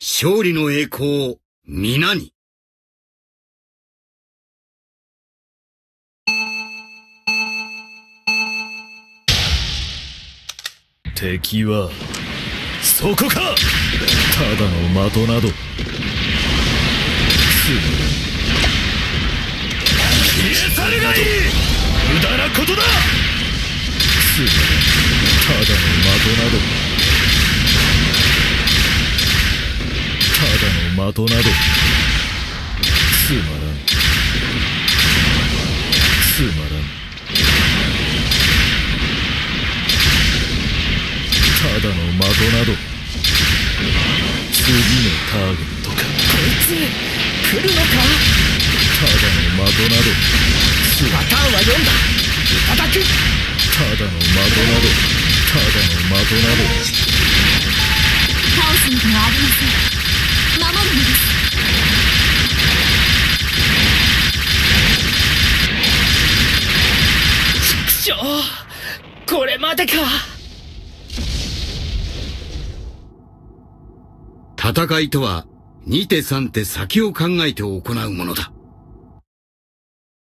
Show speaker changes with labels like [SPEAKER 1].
[SPEAKER 1] 勝利の栄光を皆に。
[SPEAKER 2] 敵はそこか。ただの的など。消え去るがいい。無駄なことだ。的など。つまらん。つまらん。ただの的など。次のターゲットか。こ
[SPEAKER 3] いつ来るのか？
[SPEAKER 2] ただの的など。
[SPEAKER 3] パターンは読んだ。いただく
[SPEAKER 2] ただの的など。ただの的など
[SPEAKER 3] しょこれまでか
[SPEAKER 1] 戦いとは、2手3手先を考えて行うものだ。